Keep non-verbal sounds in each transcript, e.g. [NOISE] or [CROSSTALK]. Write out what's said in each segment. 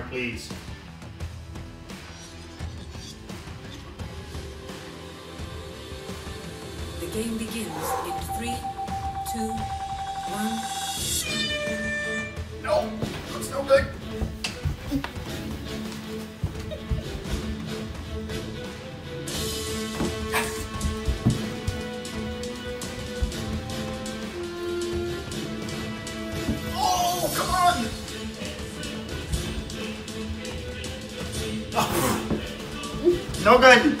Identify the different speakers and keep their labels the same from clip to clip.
Speaker 1: Timer, please.
Speaker 2: The game begins in three, two, one.
Speaker 1: No, that's no good. No good.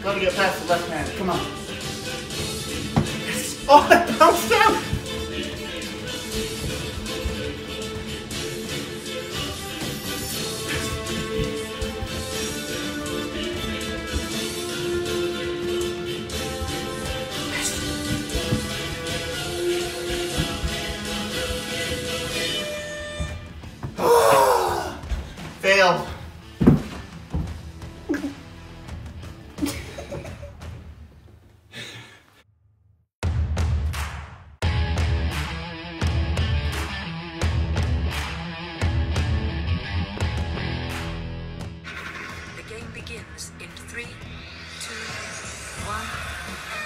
Speaker 1: Gotta get past the left hand. Come on. Yes. Oh, I bounced down.
Speaker 2: Begins in three, two, one.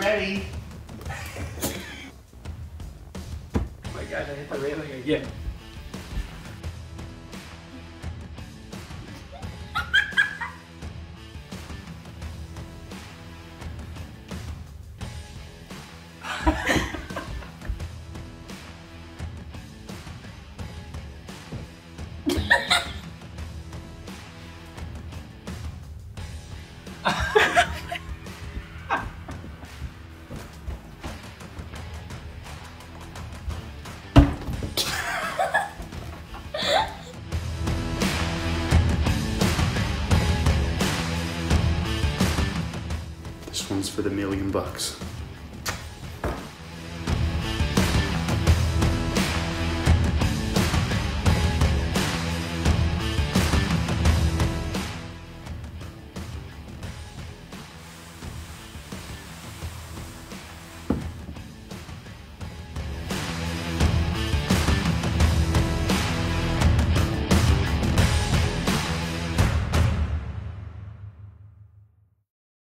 Speaker 1: Ready? [LAUGHS]
Speaker 3: Oh my god, I hit the railing again.
Speaker 1: One's for the million bucks.